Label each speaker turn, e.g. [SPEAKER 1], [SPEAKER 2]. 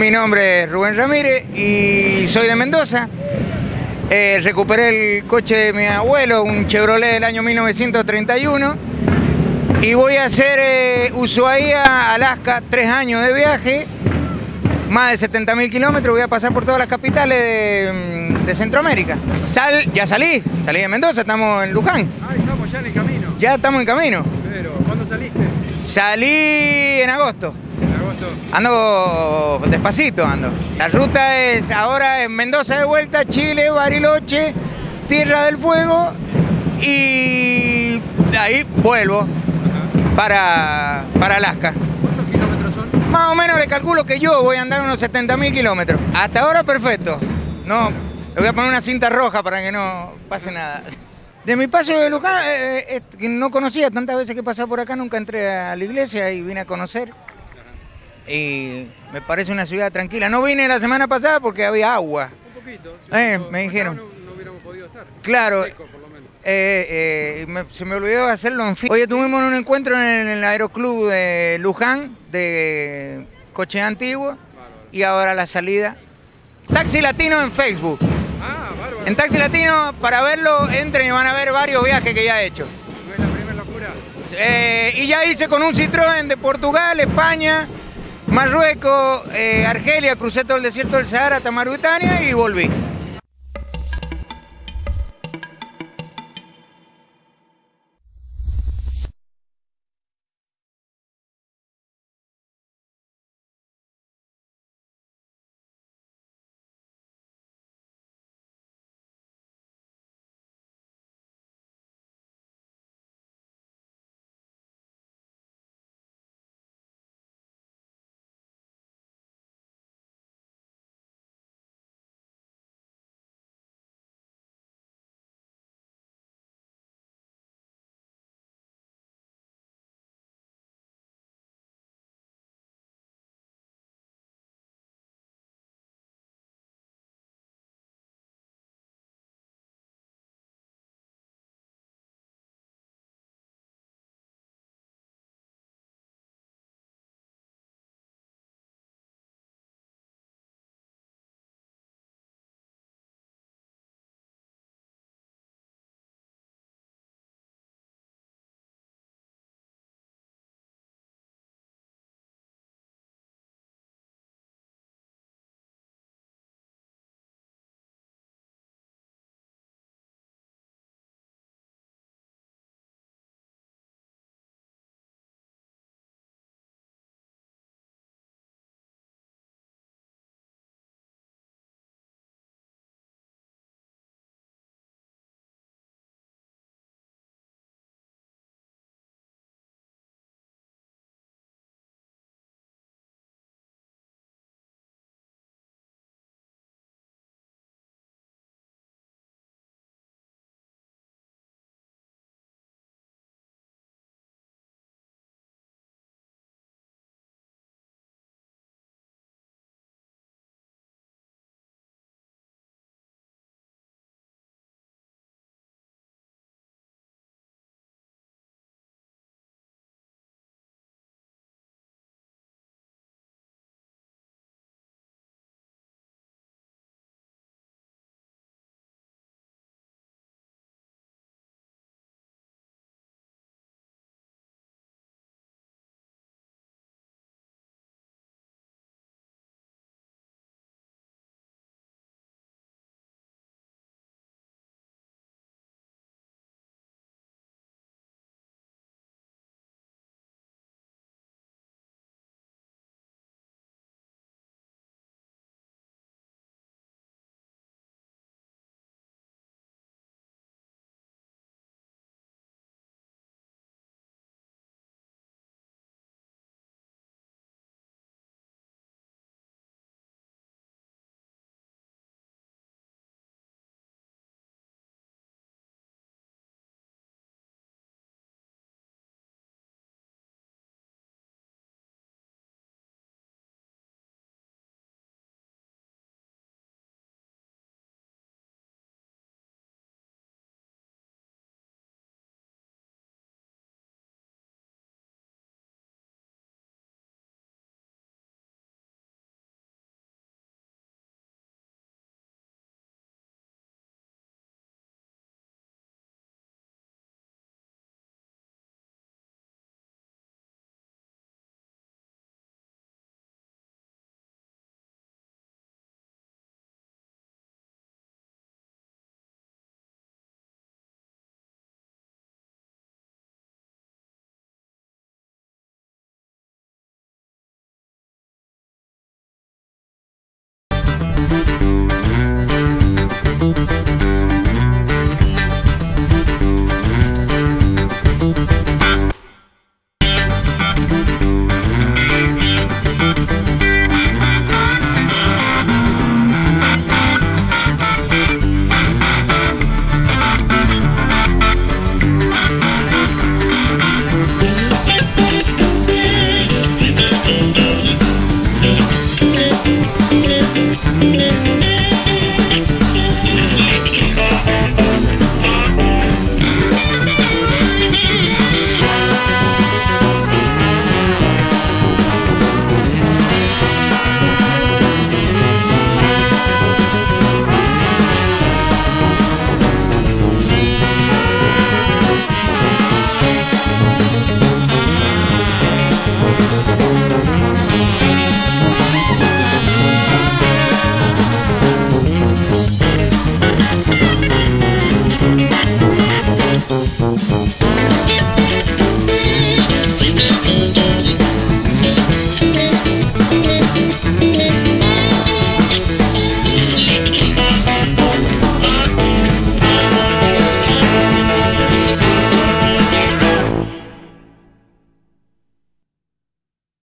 [SPEAKER 1] Mi nombre es Rubén Ramírez y soy de Mendoza. Eh, recuperé el coche de mi abuelo, un Chevrolet del año 1931. Y voy a hacer eh, Ushuaia, Alaska, tres años de viaje, más de 70 mil kilómetros. Voy a pasar por todas las capitales de, mm, de Centroamérica. Sal, ya salí, salí de Mendoza, estamos en Luján.
[SPEAKER 2] Ah, estamos ya en el camino.
[SPEAKER 1] Ya estamos en camino.
[SPEAKER 2] Pero, ¿cuándo saliste?
[SPEAKER 1] Salí en agosto. Ando despacito, ando. La ruta es ahora en Mendoza de vuelta, Chile, Bariloche, Tierra del Fuego y de ahí vuelvo para, para Alaska.
[SPEAKER 2] ¿Cuántos kilómetros son?
[SPEAKER 1] Más o menos le calculo que yo voy a andar unos 70 mil kilómetros. Hasta ahora perfecto. No, le voy a poner una cinta roja para que no pase nada. De mi paso de Luján, eh, eh, no conocía tantas veces que he pasado por acá, nunca entré a la iglesia y vine a conocer. Y me parece una ciudad tranquila. No vine la semana pasada porque había agua.
[SPEAKER 2] Un poquito.
[SPEAKER 1] Eh,
[SPEAKER 2] no-
[SPEAKER 1] me dijeron.
[SPEAKER 2] No, no hubiéramos podido estar.
[SPEAKER 1] Claro.
[SPEAKER 2] Seco, por lo menos.
[SPEAKER 1] Eh, eh, me- se me olvidó hacerlo en fin. Hoy tuvimos un encuentro en el aeroclub de Luján, de coche antiguo, y ahora la salida. Taxi Latino en Facebook.
[SPEAKER 2] Ah, bárbaro.
[SPEAKER 1] En Taxi Latino, para verlo, entren y van a ver varios viajes que ya he hecho.
[SPEAKER 2] ¿No es la primera locura?
[SPEAKER 1] Eh, y ya hice con un Citroën de Portugal, España, Marruecos, eh, Argelia, crucé todo el desierto del Sahara hasta y volví.